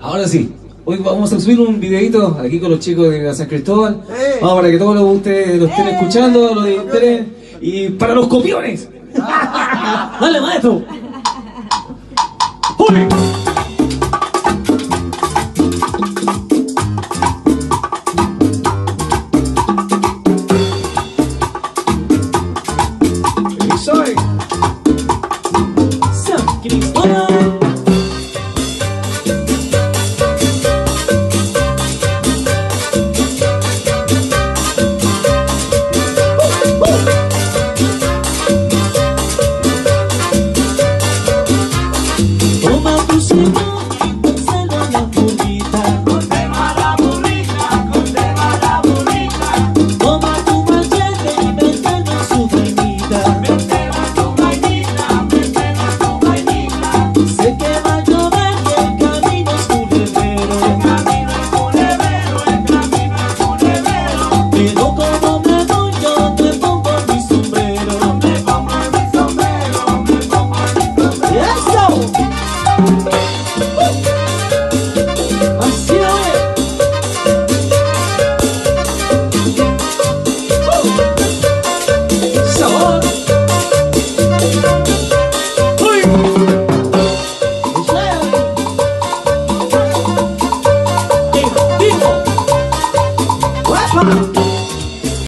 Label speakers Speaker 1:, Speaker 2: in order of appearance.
Speaker 1: Ahora sí. Hoy vamos a subir un videito aquí con los chicos de San Cristóbal.
Speaker 2: ¡Eh!
Speaker 1: Vamos para que todos los- ustedes lo estén escuchando, lo interés. Y para los copiones. Dale, maestro. ¡Uy!